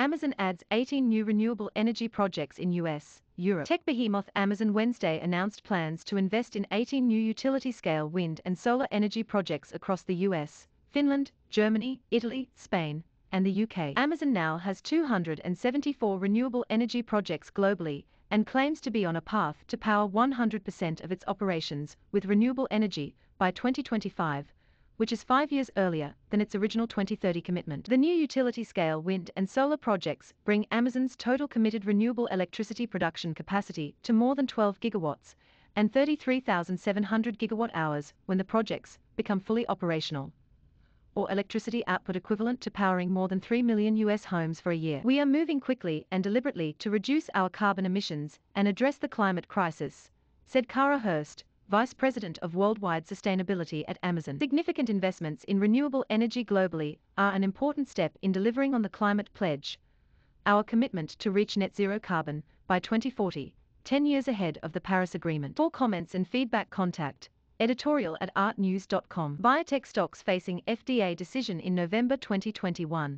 Amazon adds 18 new renewable energy projects in US, Europe. Tech behemoth Amazon Wednesday announced plans to invest in 18 new utility-scale wind and solar energy projects across the US, Finland, Germany, Italy, Spain, and the UK. Amazon now has 274 renewable energy projects globally and claims to be on a path to power 100% of its operations with renewable energy by 2025, which is five years earlier than its original 2030 commitment. The new utility-scale wind and solar projects bring Amazon's total committed renewable electricity production capacity to more than 12 gigawatts and 33,700 gigawatt hours when the projects become fully operational or electricity output equivalent to powering more than 3 million US homes for a year. We are moving quickly and deliberately to reduce our carbon emissions and address the climate crisis, said Kara Hurst, Vice President of Worldwide Sustainability at Amazon. Significant investments in renewable energy globally are an important step in delivering on the climate pledge, our commitment to reach net zero carbon by 2040, 10 years ahead of the Paris Agreement. For comments and feedback contact editorial at rttnews.com. Biotech stocks facing FDA decision in November 2021.